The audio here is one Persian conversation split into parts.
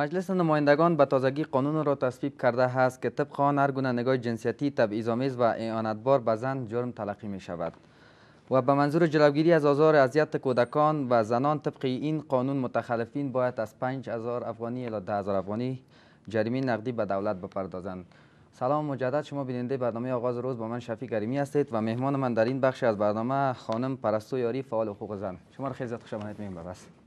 مجلس نمایندگان به تازگی قانون را تصویب کرده است که طبق آن هر گونه نگاه جنسیتی تبعیض‌آمیز و اعانتبار به زن جرم تلقی می شود و به منظور جلوگیری از آزار اذیت کودکان و زنان طبق این قانون متخلفین باید از 5000 افغانی الی 10000 افغانی جریمه نقدی به دولت بپردازند. سلام مجدد شما بیننده برنامه آغاز روز با من شفیق کریمی هستید و مهمان من در این بخش از برنامه خانم پرستو یاری فعال حقوق زن. شما را خیلی زیاد خوش آمدید میگم بس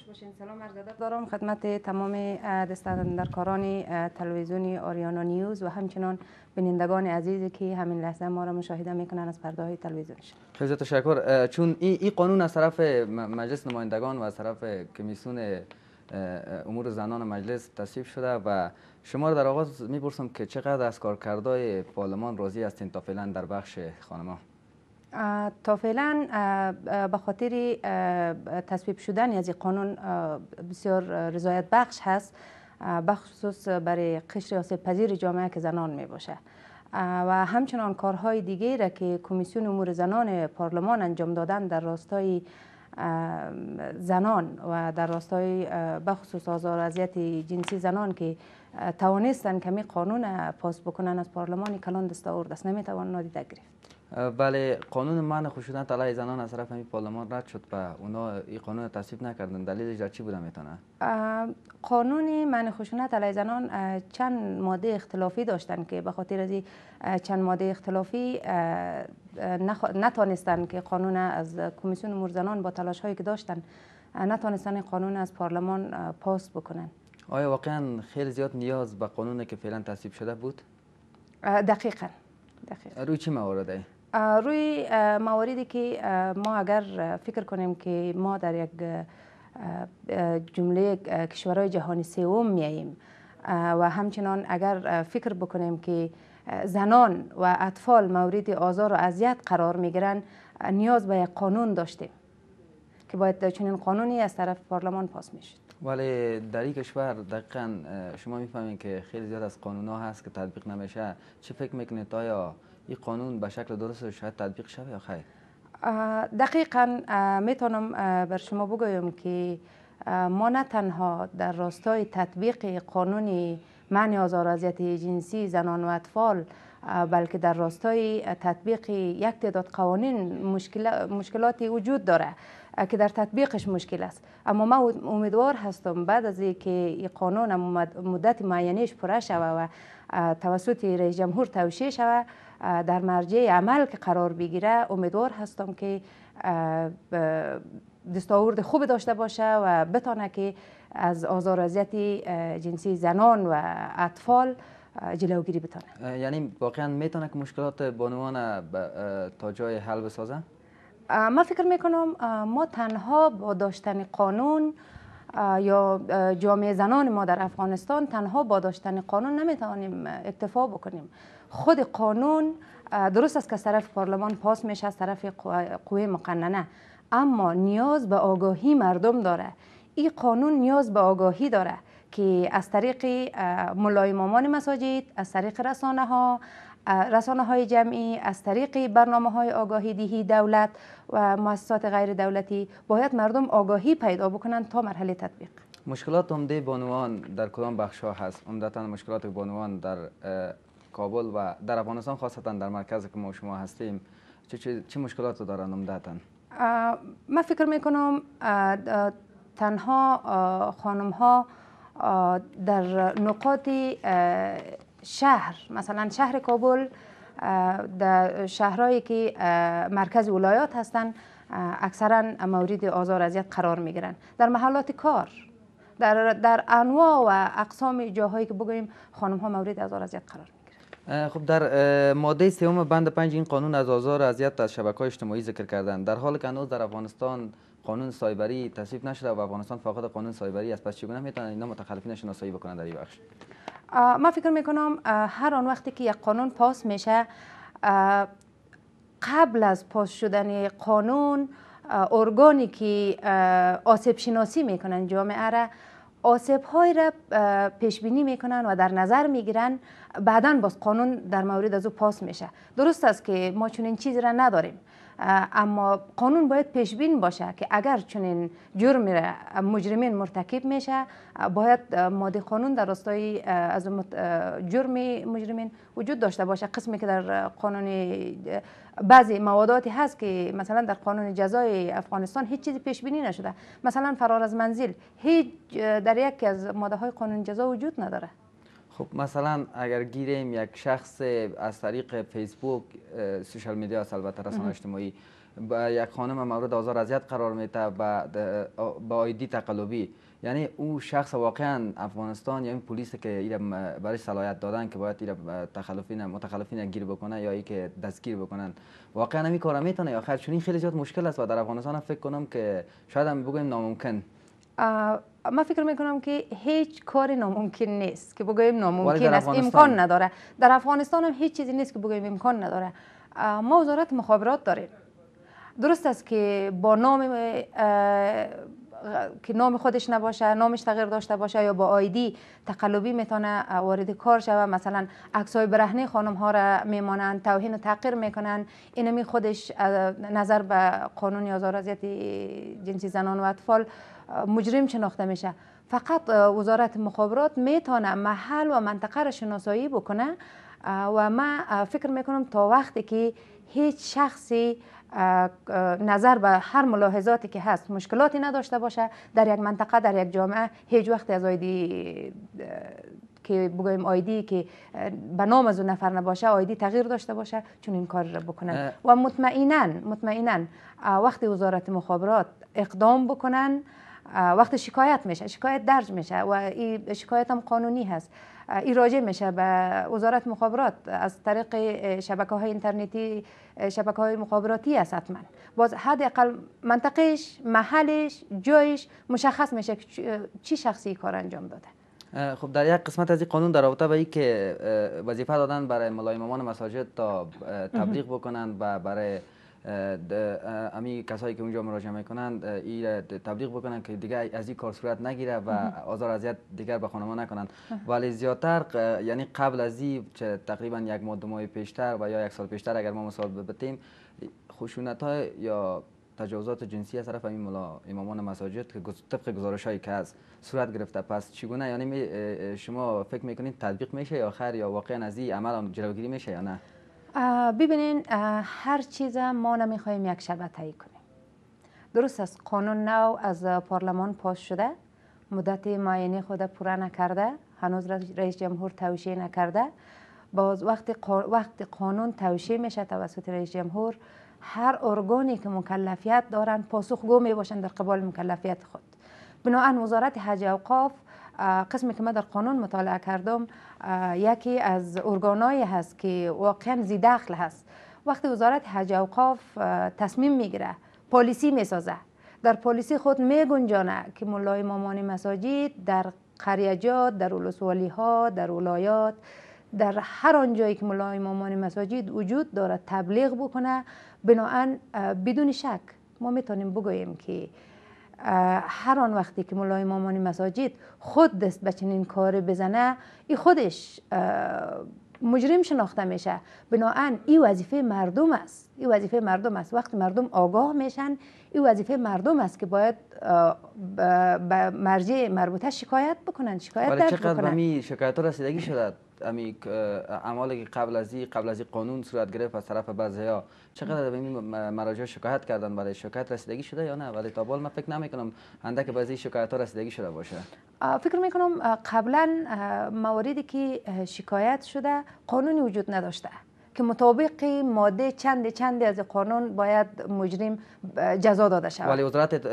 خوش باشین. سلام عرض ادب دارم خدمت تمام دستاندرکاران تلویزیونی آریانا نیوز و همچنان بینندگان عزیزی که همین لحظه ما را مشاهده می‌کنن از پرده های تلویزیونش خیلی تشکر. چون این ای قانون از طرف مجلس نمایندگان و از طرف کمیسیون امور زنان مجلس تصویب شده و شما در آغاز می‌پرسم که چقدر از کارکردهای پارلمان راضی هستین تا فعلا در بخش خانما؟ تا فعلا به خاطر تصویب شدن از قانون بسیار رضایت بخش هست بخصوص برای قشر آسیب پذیر جامعه که زنان می باشه. و همچنان کارهای دیگه را که کمیسیون امور زنان پارلمان انجام دادن در راستای زنان و در راستای بخصوص آزار اذیت جنسی زنان که توانستن کمی قانون پاس بکنن از پارلمان کلان دست آورد است. نمی‌توان نادیده گرفت. بله قانون من خشونت علیه زنان از طرف همین پارلمان رد شد و اونا این قانون تصویب نکردن. دلیلش در چی بوده می‌تونه؟ قانون من خشونت علیه زنان چند ماده اختلافی داشتن که به خاطر از چند ماده اختلافی نتانستن که قانون از کمیسیون امور زنان با تلاش هایی که داشتن نتانستن قانون از پارلمان پاس بکنن. آیا واقعا خیلی زیاد نیاز به قانونی که فعلا تصویب شده بود؟ دقیقا. دقیقا. روی چه مواردی روی مواردی که ما اگر فکر کنیم که ما در یک جمله کشورهای جهانی سوم میاییم و همچنان اگر فکر بکنیم که زنان و اطفال مورد آزار و اذیت قرار می‌گیرن نیاز به یک قانون داشتیم که باید چنین قانونی از طرف پارلمان پاس می‌شد. ولی در این کشور دقیقا شما می‌فهمید که خیلی زیاد از قانون ها هست که تطبیق نمیشه. چه فکر می‌کنید آیا این قانون به شکل درست شاید تطبیق شود یا خیر؟ دقیقا می‌تونم بر شما بگویم که ما نه تنها در راستای تطبیق قانون منع آزار اذیت جنسی زنان و اطفال بلکه در راستای تطبیق یک تعداد قوانین مشکلاتی وجود داره که در تطبیقش مشکل است. اما ما امیدوار هستم بعد از اینکه این قانون مدت معینش پره شوه و توسط رئیس جمهور توشیه شوه. در مرجع عمل که قرار بگیره امیدوار هستم که دستاورد خوب داشته باشه و بتانه که از آزار اذیت جنسی زنان و اطفال جلوگیری بتانه. یعنی واقعا می‌تونه که مشکلات بانوان تا جای حل بسازه؟ ما فکر می‌کنم ما تنها با داشتن قانون یا جامعه زنان ما در افغانستان تنها با داشتن قانون نمی‌توانیم اکتفا بکنیم. خود قانون درست است که از طرف پارلمان پاس میشه از طرف قوه مقننه. اما نیاز به آگاهی مردم داره. این قانون نیاز به آگاهی داره که از طریق ملای مامان مساجد از طریق رسانه ها رسانه های جمعی از طریق برنامه های آگاهی دهی دولت و مؤسسات غیر دولتی باید مردم آگاهی پیدا بکنند تا مرحله تطبیق. مشکلات عمده بانوان در کدام بخش ها هست؟ عمدتا مشکلات بانوان در کابل و در افغانستان خاصتا در مرکز که ما شما هستیم. چه, چه, چه مشکلات دارن عمدتا؟ من فکر می‌کنم تنها خانم ها در نقاط شهر مثلا شهر کابل در شهرهایی که مرکز ولایات هستند اکثرا مورد آزار اذیت قرار می گیرن در محلات کار در در انواع و اقسام جاهایی که بگوییم خانم ها مورد آزار اذیت قرار می خب در ماده سوم بند پنج این قانون از آزار اذیت از شبکه اجتماعی ذکر کردن در حالی که هنوز در افغانستان قانون سایبری تصویب نشده و افغانستان فاقد قانون سایبری است پس چگونه می‌تونن اینا متخلفین شناسایی بکنن در این بخش؟ ما فکر می‌کنم هر آن وقتی که یک قانون پاس میشه قبل از پاس شدن قانون ارگانی که آسیب شناسی می‌کنن جامعه را آسیب های را پیش بینی می‌کنن و در نظر می‌گیرن بعدا باز قانون در مورد از او پاس میشه. درست است که ما چون این چیزی را نداریم. اما قانون باید پیش بین باشه که اگر چنین جرم مجرمین مرتکب میشه باید ماده قانون در راستای از جرم مجرمین وجود داشته باشه. قسمی که در قانون بعضی مواداتی هست که مثلا در قانون جزای افغانستان هیچ چیزی پیش بینی نشده. مثلا فرار از منزل هیچ در یکی از ماده های قانون جزا وجود نداره. خب مثلا اگر گیریم یک شخص از طریق فیسبوک سوشال میدیا البته رسانه اجتماعی با یک خانم مورد آزار اذیت قرار میده با آیدی تقلبی. یعنی او شخص واقعا افغانستان یا این پلیس که ایره برای صلاحیت دادن که باید ایره تخلفین متخلفین گیر بکنه یا ای که دستگیر بکنن. واقعا همین کار می‌تونه. خیر چون این خیلی زیاد مشکل است و در افغانستان فکر کنم که شاید هم بگویم ناممکن. ما فکر می‌کنم که هیچ کاری ناممکن نیست که بگوییم ناممکن است. امکان نداره. در افغانستان هم هیچ چیزی نیست که بگوییم امکان نداره. ما وزارت مخابرات داریم. درست است که با نام که نام خودش نباشه نامش تغییر داشته باشه یا با آیدی تقلبی می‌تونه وارد کار شوه مثلا عکسای برهنه خانم ها را میمانند توهین و تحقیر می‌کنن اینمی خودش نظر به قانون اذیت جنسی زنان و اطفال مجرم شناخته میشه. فقط وزارت مخابرات می‌تونه محل و منطقه را شناسایی بکنه و من فکر می‌کنم تا وقتی که هیچ شخصی نظر به هر ملاحظاتی که هست مشکلاتی نداشته باشه در یک منطقه در یک جامعه هیچ وقت از آیدی که بگویم آیدی که به نام از اون نفر نباشه آیدی تغییر داشته باشه چون این کار را بکنن. و مطمئنا مطمئنا وقتی وزارت مخابرات اقدام بکنن وقتی شکایت میشه شکایت درج میشه و این شکایت هم قانونی هست. این راجع میشه به وزارت مخابرات. از طریق شبکه های اینترنتی شبکه های مخابراتی است حتما. باز حداقل منطقهش محلش جایش مشخص میشه که چی شخصی کار انجام داده. خب در یک قسمت از این قانون در رابطه با این که وظیفه دادن برای ملای امامان مساجد تا تبلیغ بکنند و برای امی کسایی که اونجا مراجعه می‌کنند ای تبلیغ بکنن که دیگه از این کار صورت نگیره و آزار اذیت دیگر به خانما نکنند. ولی زیادتر یعنی قبل از این تقریبا یک ماه دو ماه پیشتر و یا یک سال پیشتر اگر ما مثال ببتیم خشونت های یا تجاوزات جنسی از طرف این ملا امامان مساجد که طبق گزارش هایی که از صورت گرفته پس چگونه؟ یعنی شما فکر می‌کنید تطبیق میشه یا خیر یا واقعا از این عمل جلوگیری میشه یا نه؟ ببینین هر چیز ما نمی‌خوایم یک شبه تایی کنیم. درست است قانون نو از پارلمان پاس شده مدت معینه خود پوره نکرده هنوز رئیس جمهور توشیه نکرده. باز وقتی وقتی قانون توشیه میشه توسط رئیس جمهور هر ارگانی که مکلفیت دارن پاسخگو می باشند در قبال مکلفیت خود. بنابراین وزارت حج اوقاف قسمی که من در قانون مطالعه کردم یکی از ارگانایی هست که واقعا زیدخل هست. وقتی وزارت حج اوقاف تصمیم می‌گیره پالیسی می‌سازه. در پالیسی خود میگنجانه که مولای مامان مساجد در قریجات در ولسوالی ها در ولایات در هر آنجایی که مولای مامان مساجد وجود دارد تبلیغ بکنه. بناهن بدون شک ما می‌تونیم بگوییم که هر آن وقتی که مولای مامان مساجد خود دست به چنین کار بزنه ای خودش مجرم شناخته میشه. بناهن این وظیفه مردم است. این وظیفه مردم است. وقتی مردم آگاه میشن این وظیفه مردم است که باید به مرجع مربوطه شکایت بکنن شکایت درج بکنن. ولی شکایت رسیدگی شده؟ امی اعمالی که قبل از قبل از قانون صورت گرفت از طرف ها چقدر به این مراجع شکایت کردن برای شکایت رسیدگی شده یا نه؟ ولی تا بال من فکر نمی کنم اندک بعضی شکایت ها رسیدگی شده باشه. فکر می کنم قبلا مواردی که شکایت شده قانونی وجود نداشته. که مطابق ماده چند چند از قانون باید مجرم جزا داده شود. ولی وزارت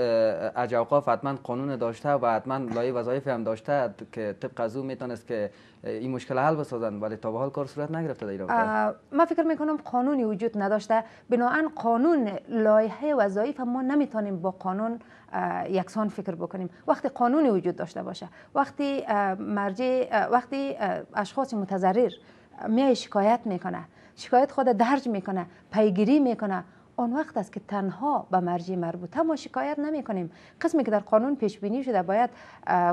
اجاوقاف حتما قانون داشته و حتما لایه وظایف هم داشته که طبق از او می‌تونست که این مشکل حل بسازن ولی تا به حال کار صورت نگرفته در ما فکر می‌کنم قانونی وجود نداشته. بناهن قانون لایحه وظایف ما نمی‌تونیم با قانون یکسان فکر بکنیم. وقتی قانونی وجود داشته باشه وقتی مرجع وقتی اشخاص متضرر میای شکایت می‌کنه شکایت خود درج می‌کنه پیگیری می‌کنه. آن وقت است که تنها به مرجع مربوطه ما شکایت نمی کنیم قسمی که در قانون پیش بینی شده باید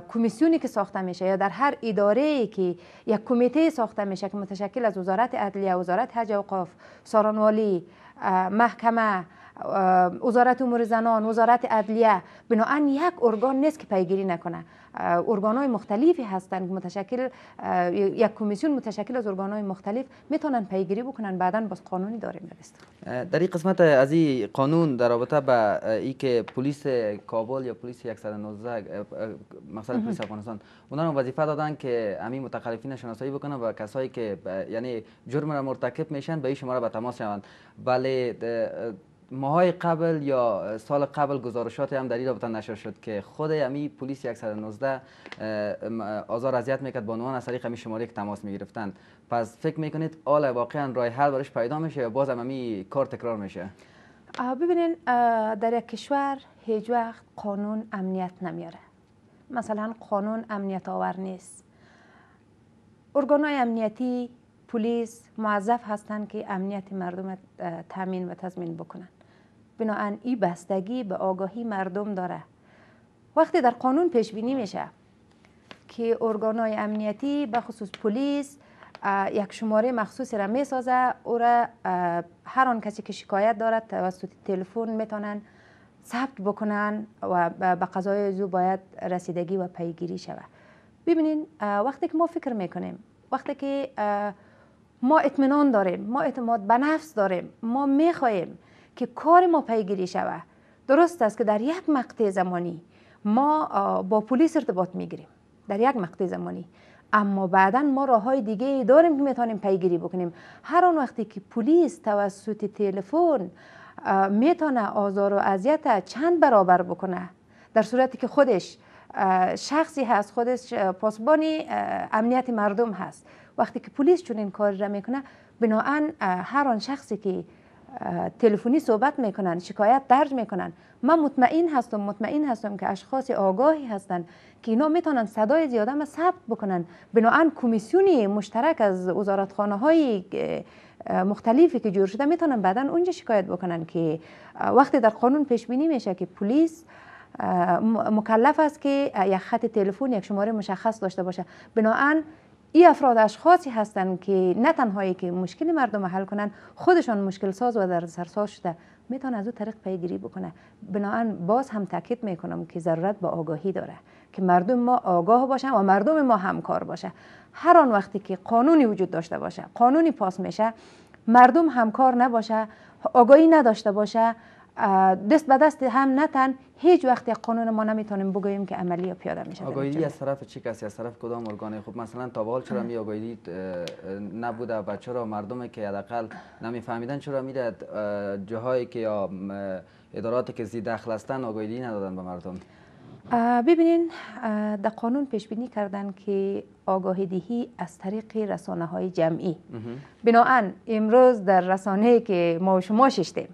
کمیسیونی که ساخته میشه یا در هر اداره ای که یک کمیته ساخته میشه که متشکل از وزارت عدلیه وزارت حج اوقاف سارانوالی محکمه وزارت امور زنان وزارت عدلیه بناهن یک ارگان نیست که پیگیری نکنه. ارگان های مختلفی هستند. متشکل یک کمیسیون متشکل از ارگان های مختلف می‌تونن پیگیری بکنن. بعدا باز قانونی داریم در این قسمت از این قانون در رابطه به ای که پلیس کابل یا پلیس 119 مثلا پلیس افغانستان اونا رو وظیفه دادن که همین متخلفین شناسایی بکنن و کسایی که یعنی جرم را مرتکب میشن به این شماره به تماس شوند. بله ماهای قبل یا سال قبل گزارشات هم در این رابطه نشر شد که خود امی پلیس 119 آزار اذیت می‌کرد بانوان از طریق امی شماره که تماس می‌گرفتن. پس فکر می‌کنید آل واقعا راه حل برش پیدا میشه یا باز امی کار تکرار میشه؟ ببینین در یک کشور هیچ وقت قانون امنیت نمیاره مثلا قانون امنیت آور نیست. ارگانهای امنیتی پلیس موظف هستند که امنیت مردم تامین و تضمین بکنن. بناهن این بستگی به آگاهی مردم داره. وقتی در قانون پیش بینی میشه که ارگانهای امنیتی به خصوص پلیس یک شماره مخصوصی را می‌سازه او را هر آن کسی که شکایت دارد توسط تلفن می‌تونن ثبت بکنن و به قضای زو باید رسیدگی و پیگیری شود. ببینین وقتی که ما فکر می‌کنیم وقتی که ما اطمینان داریم ما اعتماد به نفس داریم ما می‌خواهیم که کار ما پیگیری شود. درست است که در یک مقطع زمانی ما با پلیس ارتباط می‌گیریم. در یک مقطع زمانی. اما بعدا ما راه های دیگه داریم که می‌تونیم پیگیری بکنیم. هر آن وقتی که پلیس توسط تلفن می‌تونه آزار و اذیت چند برابر بکنه. در صورتی که خودش شخصی هست خودش پاسبانی امنیت مردم هست. وقتی که پلیس چون این کار را می‌کنه بناهن هر آن شخصی که تلفنی صحبت می‌کنن شکایت درج می‌کنن. من مطمئن هستم مطمئن هستم که اشخاص آگاهی هستند که اینا می‌تونن صدای زیاده ما ثبت بکنن. بناهن کمیسیونی مشترک از وزارتخانه های مختلفی که جور شده می‌تونن بعدا اونجا شکایت بکنن که وقتی در قانون پیش بینی میشه که پلیس مکلف است که یک خط تلفن یک شماره مشخص داشته باشه. بناهن این افراد اشخاصی هستند که نه تنهایی که مشکل مردم حل کنن خودشان مشکل ساز و در سرساز شده. می‌تونه از او طریق پیگیری بکنه. بناهن باز هم تاکید می‌کنم که ضرورت به آگاهی داره. که مردم ما آگاه باشن و مردم ما همکار باشه. هر آن وقتی که قانونی وجود داشته باشه قانونی پاس میشه مردم همکار نباشه آگاهی نداشته باشه. دست به دست هم نتن. هیچ وقت یک قانون ما نمی‌تونیم بگوییم که عملی یا پیاده میشه. آگاهی از طرف چی کسی از طرف کدام ارگان خب مثلا تا حال چرا می آگاهی نبوده و چرا مردم که حداقل نمیفهمیدن چرا میره جاهایی که یا اداراتی که زی دخل هستن آگاهی ندادن به مردم. ببینین در قانون پیش بینی کردن که آگاهی دهی از طریق رسانه های جمعی بناهن امروز در رسانه که ما و شما ششتیم.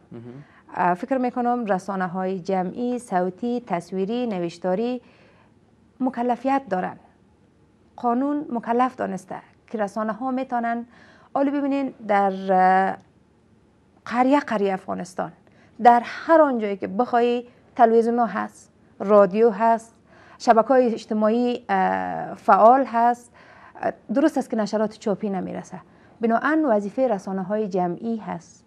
فکر می‌کنم رسانه های جمعی صوتی تصویری نوشتاری مکلفیت دارن. قانون مکلف دانسته که رسانه ها می‌تونن حالا ببینین در قریه قریه افغانستان. در هر آنجایی که بخوای تلویزیون هست رادیو هست شبکه های اجتماعی فعال هست درست است که نشرات چاپی نمی‌رسه. بناهن وظیفه رسانه های جمعی هست.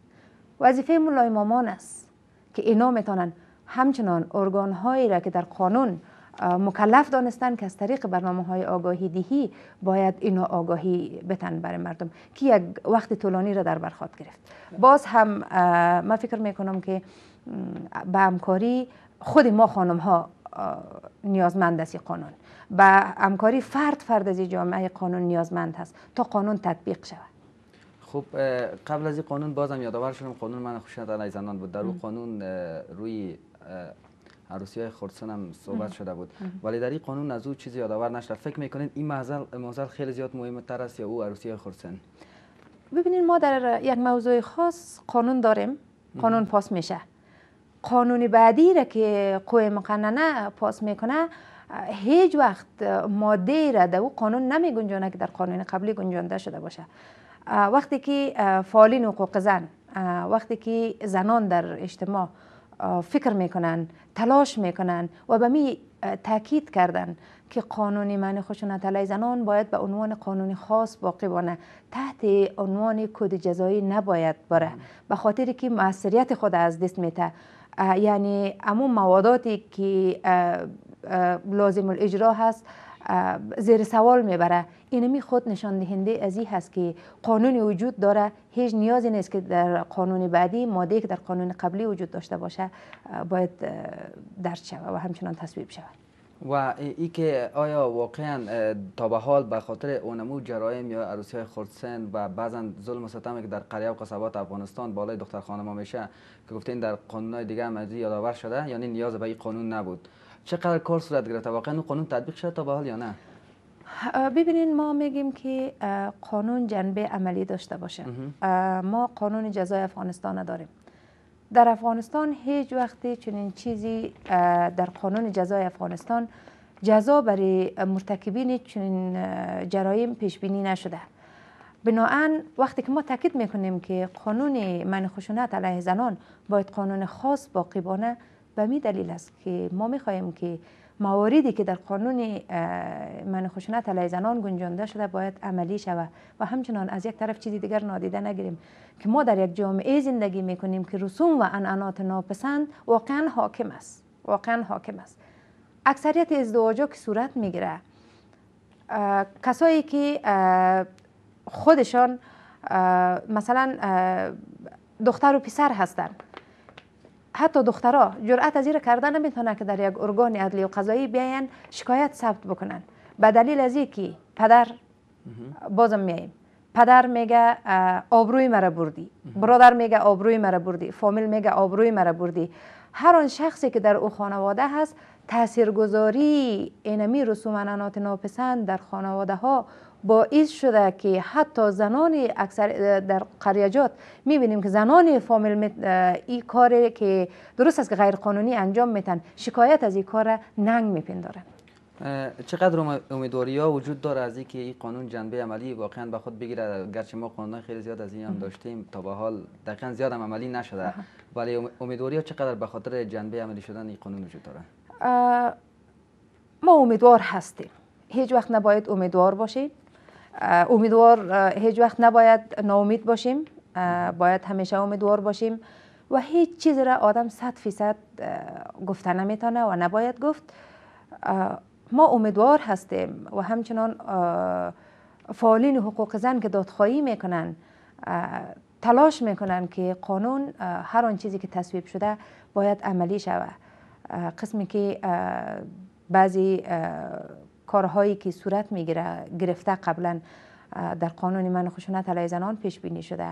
وظیفه مولای مامان است که اینا می‌تونن همچنان ارگان هایی را که در قانون مکلف دانستن که از طریق برنامه های آگاهی دهی باید اینا آگاهی بتن برای مردم که یک وقت طولانی را در برخواد گرفت. باز هم من فکر می‌کنم که به همکاری خود ما خانم ها نیازمند است قانون. به همکاری فرد فرد از جامعه قانون نیازمند هست تا قانون تطبیق شود. خب قبل از این قانون بازم یادآور شدم قانون من خوشنط علیه زنان بود. در اون قانون روی عروسی های خردسن هم صحبت شده بود. ولی در این قانون از او چیزی یادآور نشده فکر می‌کنین این موضوع خیلی زیاد مهم تر است یا او عروسی های خردسن ببینید ما در یک موضوع خاص قانون داریم. قانون پاس میشه. قانون بعدی را که قوه مقننه پاس می‌کنه هیچ وقت ماده را در او قانون نمی گنجانه که در قانون قبلی گنجانده شده باشه. وقتی که فعالین حقوق زن وقتی که زنان در اجتماع فکر می‌کنن تلاش می‌کنن و به می تاکید کردن که قانون من خشونت علیه زنان باید به عنوان قانون خاص باقی بانه تحت عنوان کد جزایی نباید بره. به خاطر که موثریت خود از دست میته یعنی امون مواداتی که لازم الاجرا هست زیر سوال می‌بره. اینمی خود نشان دهنده از این هست که قانونی وجود داره. هیچ نیازی نیست که در قانون بعدی ماده که در قانون قبلی وجود داشته باشه باید درد شود و همچنان تصویب شود. و ای که آیا واقعا تا به حال به خاطر اونمو جرایم یا عروسی های خردسن و بعضا ظلم و ستمی که در قریه و قصبات افغانستان بالای دختر خانم میشه که گفتین در قانون های دیگه هم یادآور شده یعنی نیاز به این قانون نبود. چقدر کار صورت گرفته؟ واقعا قانون تطبیق شده تا به حال یا نه؟ ببینین ما میگیم که قانون جنبه عملی داشته باشه. ما قانون جزای افغانستان نداریم. در افغانستان هیچ وقتی چنین چیزی در قانون جزای افغانستان جزا برای مرتکبین چنین جرایم پیش بینی نشده. بناهن وقتی که ما تاکید می‌کنیم که قانون من خشونت علیه زنان باید قانون خاص باقی بانه به می دلیل است که ما می‌خواهیم که مواردی که در قانون من خشونت علیه زنان گنجانده شده باید عملی شود و همچنان از یک طرف چیزی دیگر نادیده نگیریم که ما در یک جامعه زندگی می‌کنیم که رسوم و انعنات ناپسند واقعا حاکم است. واقعا حاکم است. اکثریت ازدواجا که صورت می‌گیره کسایی که خودشان مثلا دختر و پسر هستند. حتی دخترها جرأت از کردن نمی‌تونه که در یک ارگان عدلی و قضایی بیاین شکایت ثبت بکنن. به دلیل از که پدر بازم میاییم پدر میگه آبروی مرا بردی. برادر میگه آبروی مرا بردی. فامیل میگه آبروی مرا بردی. هر آن شخصی که در او خانواده هست تاثیرگذاری اینمی رسومانات ناپسند در خانواده ها باعث شده که حتی زنان اکثر در قریجات می‌بینیم که زنان فامیل این کاری که درست است که غیر قانونی انجام میتن شکایت از این کار ننگ میپندارن. چقدر امیدواری ها وجود داره از اینکه این قانون جنبه عملی واقعا به خود بگیره؟ گرچه ما قانون خیلی زیاد از این هم داشتیم تا به حال دقیقا زیاد هم عملی نشده. ولی امیدواری ها چقدر به خاطر جنبه عملی شدن این قانون وجود داره؟ ما امیدوار هستیم. هیچ وقت نباید امیدوار باشیم. امیدوار هیچ وقت نباید ناامید باشیم. باید همیشه امیدوار باشیم و هیچ چیز را آدم صد فیصد گفته نمی‌تونه و نباید گفت. ما امیدوار هستیم و همچنان فعالین حقوق زن که دادخواهی می‌کنن تلاش می‌کنن که قانون هر آن چیزی که تصویب شده باید عملی شود. قسمی که بعضی کارهایی که صورت می‌گیره گرفته قبلا در قانون من خشونت علیه زنان پیش بینی شده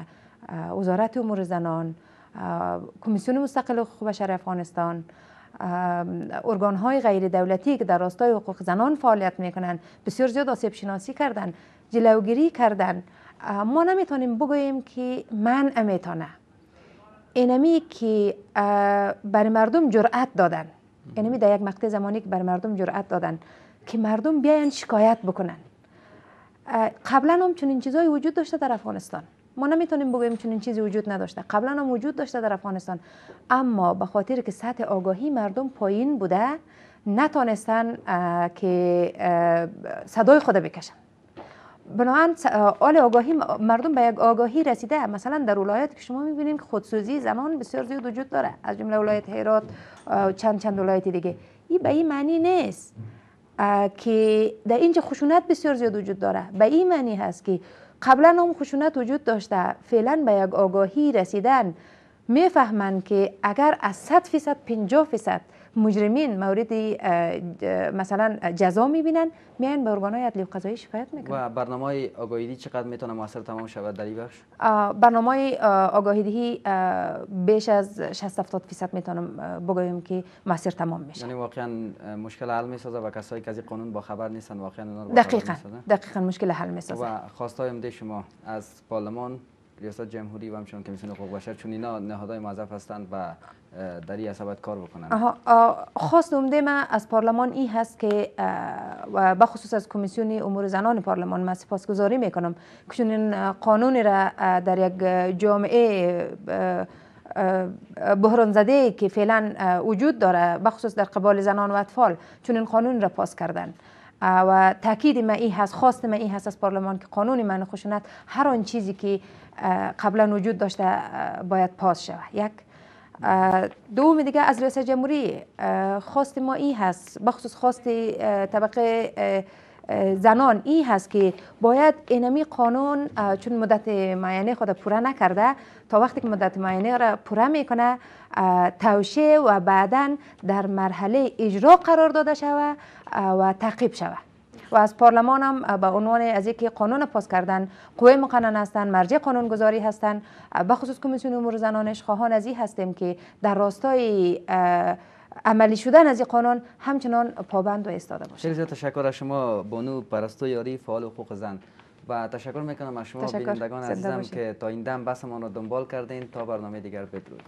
وزارت امور زنان کمیسیون مستقل حقوق بشر افغانستان ارگان های غیر دولتی که در راستای حقوق زنان فعالیت می‌کنن بسیار زیاد آسیب شناسی کردن جلوگیری کردن. ما نمی‌تونیم بگوییم که من امیتانه. اینمی که بر مردم جرأت دادن. اینمی در یک مقطع زمانی که بر مردم جرأت دادن. که مردم بیاین شکایت بکنن. قبلا هم چنین چیزایی وجود داشته در افغانستان. ما نمی‌تونیم بگوییم چنین چیزی وجود نداشته. قبلا هم وجود داشته در افغانستان. اما به خاطر که سطح آگاهی مردم پایین بوده نتانستن که صدای خود بکشن. بنابراین آل آگاهی مردم به یک آگاهی رسیده. مثلا در ولایت که شما می‌بینید که خودسوزی زنان بسیار زیاد وجود داره. از جمله ولایت هرات چند چند ولایت دیگه. این به این معنی نیست. که در اینجا خشونت بسیار زیاد وجود داره. به این معنی هست که قبلا هم خشونت وجود داشته. فعلا به یک آگاهی رسیدن می‌فهمند که اگر از 100 فیصد 50 فیصد مجرمین مورد مثلا جزا می‌بینن میان به ارگانهای عدلی و قضایی شکایت می‌کنن. و برنامه های آگاهی چقدر می‌تونه موثر تمام شود در این بخش؟ برنامه آگاهی بیش از 60 70 فیصد می‌تونم بگویم که موثر تمام میشه. یعنی واقعا مشکل حل می‌سازه و کسایی که از این قانون با خبر نیستن واقعا اونا رو دقیقاً دقیقاً مشکل حل می‌سازه. و خواستای شما از پارلمان ریاست جمهوری و همچنان کمیسیون حقوق بشر چون اینا نهادهای موظف هستند و در این حسابت کار بکنند خواست عمده ما از پارلمان این هست که و بخصوص از کمیسیون امور زنان پارلمان من سپاسگزاری می‌کنم. که این قانون را در یک جامعه بحران زده که فعلا وجود داره بخصوص در قبال زنان و اطفال چون این قانون را پاس کردن. و تاکید ما این هست خواست ما این هست از پارلمان که قانون من خشونت هر آن چیزی که قبلا وجود داشته باید پاس شود. یک. دوم دیگه از رئیس جمهوری خواست ما این هست بخصوص خواست طبقه زنان این هست که باید اینمی قانون چون مدت معینه خود پوره نکرده تا وقتی که مدت معینه را پوره می‌کنه توشه و بعدا در مرحله اجرا قرار داده شود و تعقیب شود و از پارلمان هم به عنوان از اینکه قانون پاس کردن قوه مقنن هستند مرجع قانونگذاری هستند به خصوص کمیسیون امور زنانش خواهان از این هستیم که در راستای عملی شدن از این قانون همچنان پابند و استاده باشه. خیلی تشکر از شما بانو پرستو یاری فعال حقوق زن. و تشکر می‌کنم از شما بینندگان عزیزم که تا این دم بسمان رو دنبال کردین. تا برنامه دیگر بدرود.